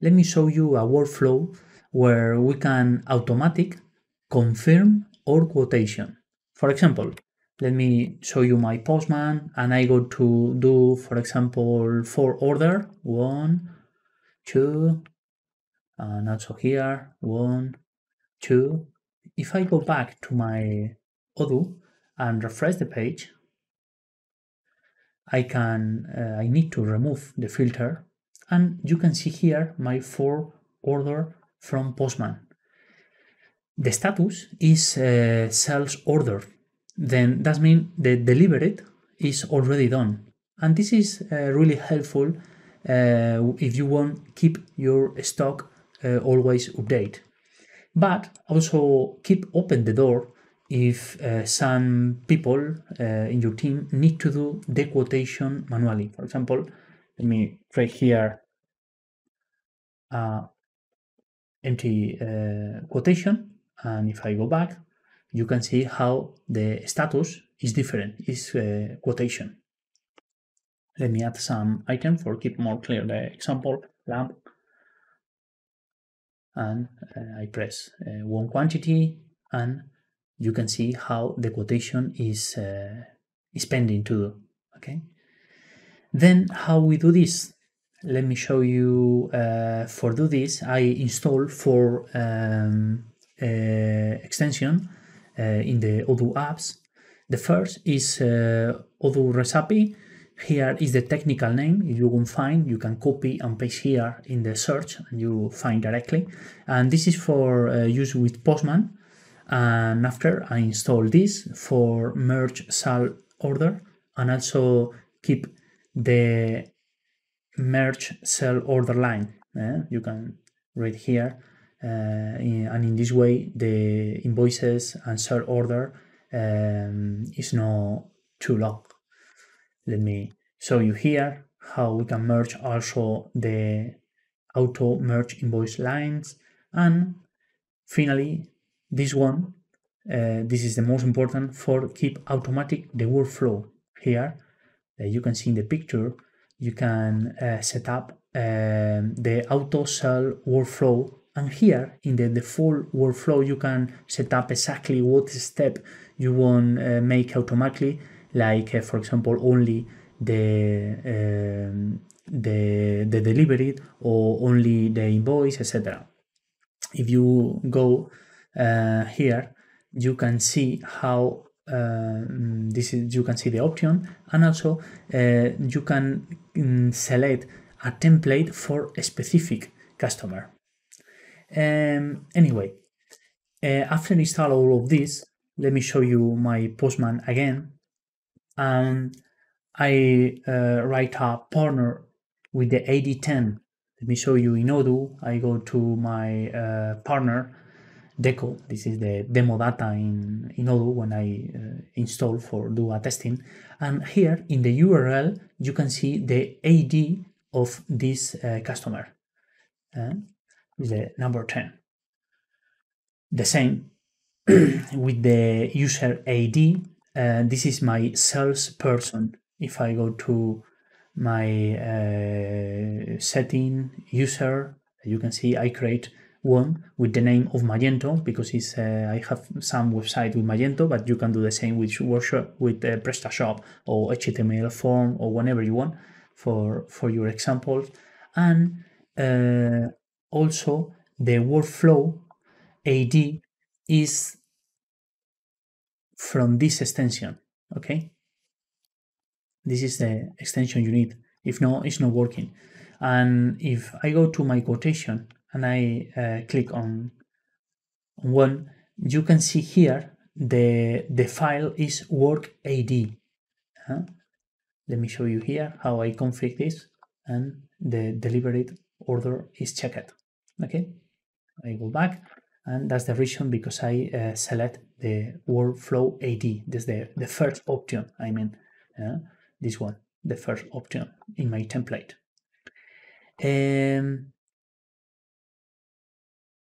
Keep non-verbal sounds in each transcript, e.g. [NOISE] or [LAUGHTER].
let me show you a workflow where we can automatic confirm or quotation. For example, let me show you my postman and I go to do, for example, for order, one, two, and also here, one, two. If I go back to my Odoo and refresh the page, I can, uh, I need to remove the filter and you can see here my four order from Postman. The status is uh, sales order. Then that means the delivered is already done. And this is uh, really helpful uh, if you want keep your stock uh, always update. But also keep open the door if uh, some people uh, in your team need to do the quotation manually. For example, let me try here uh, empty uh, quotation and if I go back you can see how the status is different is uh, quotation. Let me add some item for keep more clear the example lamp. And uh, I press uh, one quantity and you can see how the quotation is uh, is pending to do okay? Then how we do this let me show you uh, for do this I install for um, uh, extension uh, in the Odoo apps. The first is uh, Odoo recipe. Here is the technical name. If you won't find you can copy and paste here in the search and you find directly. And this is for uh, use with Postman. And after I install this for merge sal order and also keep the merge sell order line. Eh? You can read here, uh, in, and in this way, the invoices and sell order um, is not too long. Let me show you here how we can merge also the auto merge invoice lines and finally this one uh, this is the most important for keep automatic the workflow here uh, you can see in the picture you can uh, set up um, the auto sell workflow. And here in the default workflow you can set up exactly what step you want uh, make automatically. Like uh, for example only the um, the the delivery or only the invoice etc if you go uh, here you can see how this is you can see the option and also uh, you can um, select a template for a specific customer. Um, anyway uh, after install all of this let me show you my postman again. And I uh, write a partner with the AD10 let me show you in Odoo. I go to my uh, partner deco. This is the demo data in, in Odoo when I uh, install for do a testing. And here in the URL, you can see the AD of this uh, customer. Uh, the number 10. The same [CLEARS THROAT] with the user AD. Uh, this is my salesperson. If I go to my uh, setting user, you can see I create one with the name of Magento because it's uh, I have some website with Magento, but you can do the same with workshop with uh, PrestaShop or HTML form or whatever you want for for your examples, and uh, also the workflow AD is from this extension. Okay, this is the extension you need. If no, it's not working. And if I go to my quotation and I uh, click on one, you can see here the the file is work AD. Let me show you here how I config this and the delivered order is checked. Okay, I go back and that's the reason because I uh, select the workflow AD. This is the, the first option, I mean, uh, this one, the first option in my template. Um,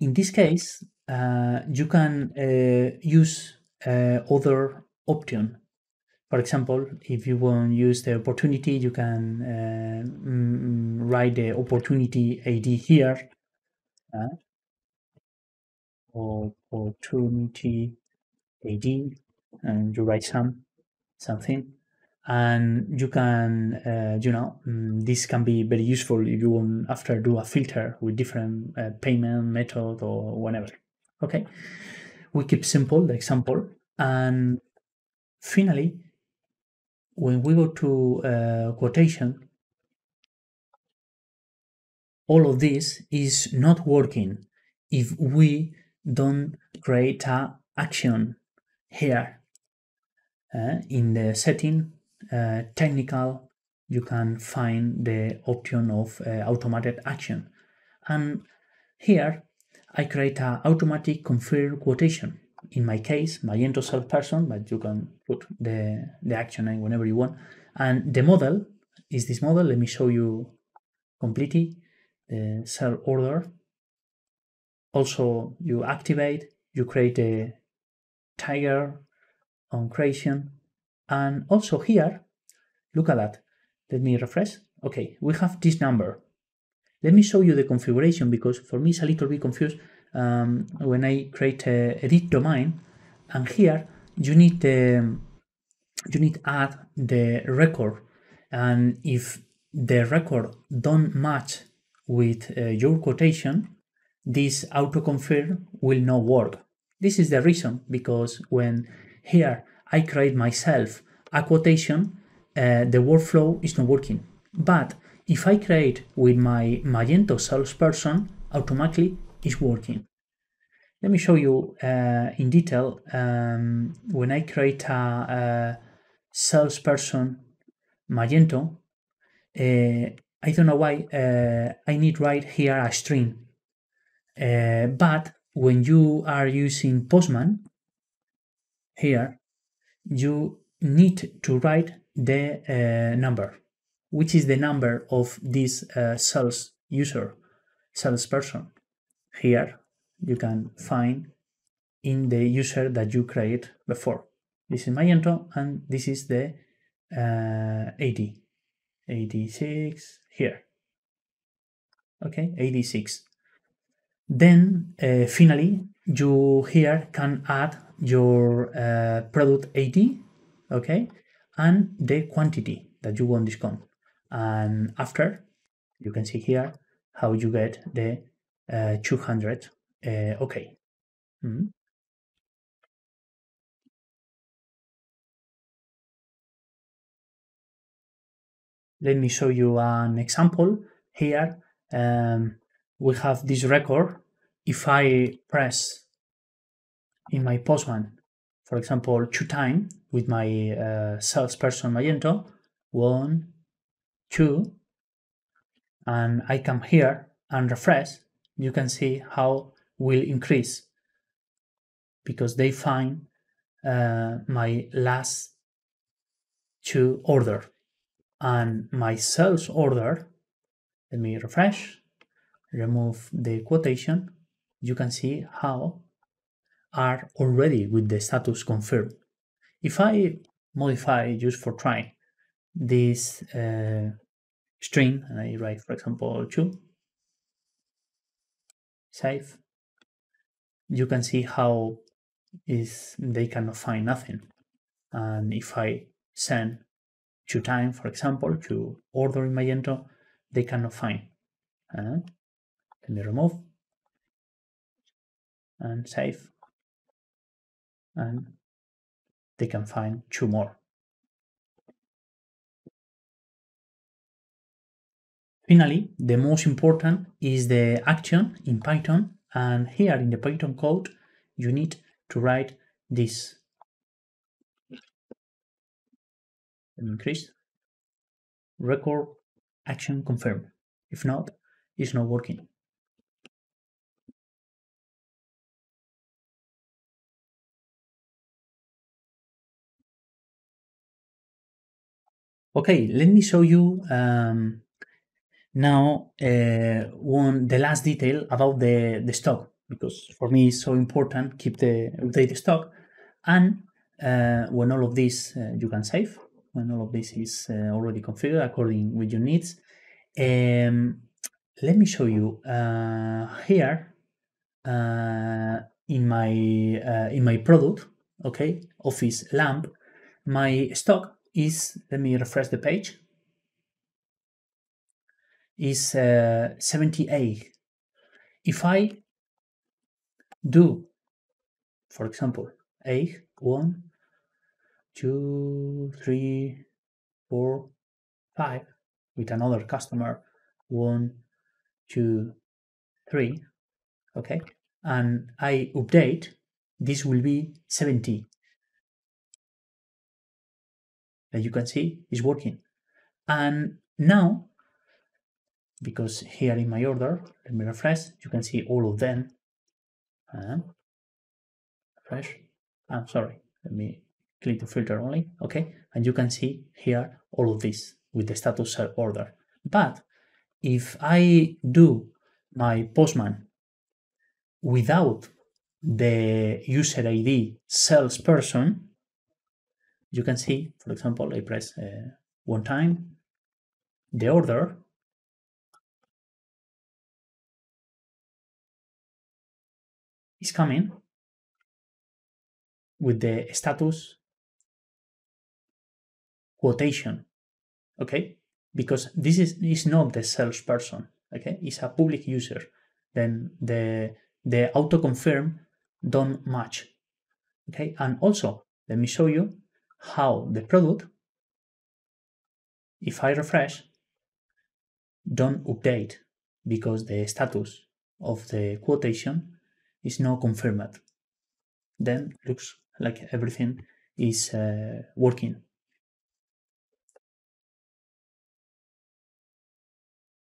in this case, uh, you can uh, use uh, other option for example, if you want to use the opportunity, you can uh, mm, write the opportunity AD here. Opportunity AD, and you write some something, and you can, uh, you know, mm, this can be very useful if you want after do a filter with different uh, payment method or whatever. Okay, we keep simple the example, and finally when we go to uh, quotation, all of this is not working if we don't create a action here. Uh, in the setting, uh, technical, you can find the option of uh, automated action. And here, I create a automatic confirm quotation in my case, Magento person, but you can put the, the action name whenever you want. And the model is this model. Let me show you completely the sell order. Also, you activate, you create a trigger on creation. And also here, look at that. Let me refresh. Okay, we have this number. Let me show you the configuration because for me it's a little bit confused um, when I create a edit domain, and here you need the you need add the record, and if the record don't match with uh, your quotation, this autoconfirm will not work. This is the reason because when here I create myself a quotation, uh, the workflow is not working. But if I create with my Magento salesperson, automatically is working. Let me show you uh, in detail um, when I create a, a salesperson Magento. Uh, I don't know why uh, I need right here a string. Uh, but when you are using Postman here, you need to write the uh, number, which is the number of this uh, sales user, salesperson here you can find in the user that you create before. This is Magento and this is the uh, 80, 86 here. Okay, 86. Then uh, finally, you here can add your uh, product ID, okay, and the quantity that you want discount. And after, you can see here how you get the uh, 200 uh, okay. Mm. Let me show you an example. Here um, we have this record. If I press in my postman, for example, two time with my uh, salesperson Magento, one, two, and I come here and refresh, you can see how will increase because they find uh, my last two order. And my sales order let me refresh remove the quotation you can see how are already with the status confirmed if i modify just for trying this uh, string and i write for example two save you can see how is they cannot find nothing. And if I send two time, for example, to order in Magento, they cannot find. Uh, let me remove and save. And they can find two more. Finally, the most important is the action in Python and here in the Python code, you need to write this. Increase record action confirm. If not, it's not working. Okay, let me show you um, now, uh, one the last detail about the, the stock, because for me it's so important, keep the update stock. And uh, when all of this uh, you can save, when all of this is uh, already configured according with your needs. Um, let me show you uh, here uh, in my in my product, okay, Office lamp, my stock is, let me refresh the page, is uh, 78. If I do, for example, a one, two, three, four, five with another customer, one, two, three, okay, and I update, this will be 70. As you can see, it's working. And now, because here in my order, let me refresh, you can see all of them. Uh, refresh. I'm sorry, let me click the filter only, okay? And you can see here all of this with the status order. But if I do my postman without the user ID salesperson, you can see, for example, I press uh, one time, the order is coming with the status quotation, okay? Because this is, is not the salesperson, okay? It's a public user. Then the, the auto-confirm don't match, okay? And also, let me show you how the product, if I refresh, don't update because the status of the quotation is not confirmed. Then looks like everything is uh, working